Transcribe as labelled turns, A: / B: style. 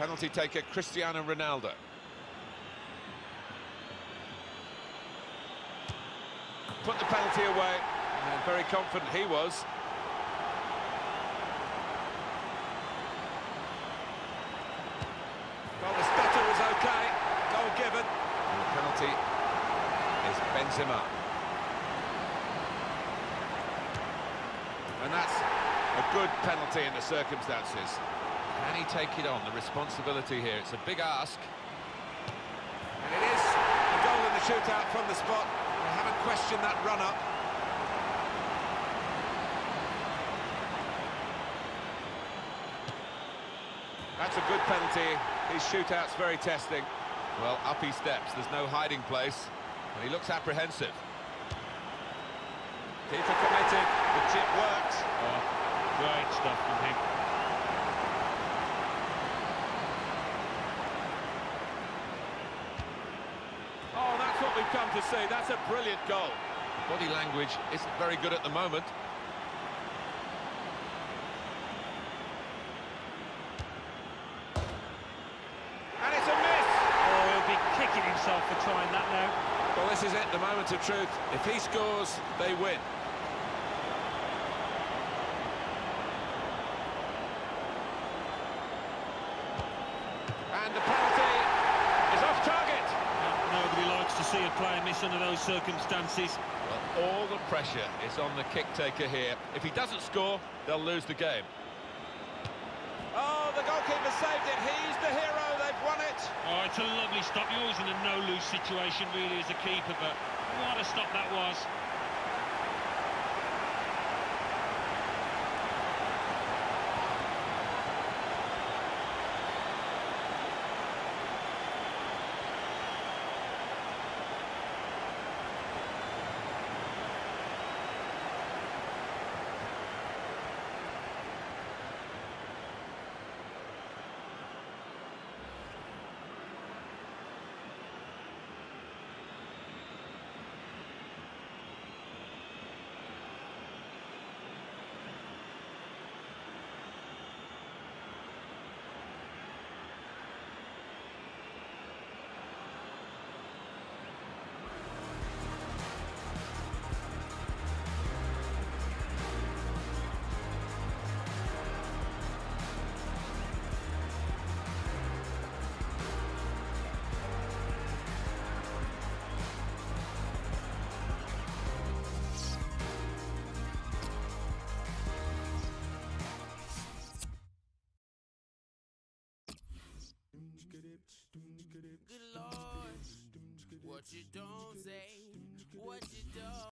A: Penalty taker Cristiano Ronaldo. Put the penalty away, and very confident he was.
B: Well, the stutter was okay. Goal given.
A: And the penalty is Benzema. And that's a good penalty in the circumstances. Can he take it on, the responsibility here? It's a big ask.
B: And it is a goal in the shootout from the spot. I haven't questioned that run-up.
A: That's a good penalty. His shootout's very testing. Well, up he steps. There's no hiding place. And he looks apprehensive.
B: Keeper committed. The chip works.
C: Oh, great stuff from him.
B: Oh, that's what we've come to see. That's a brilliant goal.
A: Body language isn't very good at the moment.
B: And it's a miss.
C: Oh, he'll be kicking himself for trying that now.
B: Well, this is it, the moment of truth. If he scores, they win. And the penalty is off target.
C: Nobody likes to see a player miss under those circumstances.
A: Well, all the pressure is on the kick taker here. If he doesn't score, they'll lose the game.
B: Oh, the goalkeeper saved it. He's the hero. They've won it.
C: Oh, it's a lovely stop. You're always in a no-lose situation, really, as a keeper, but what a stop that was.
D: What you don't say, what you don't.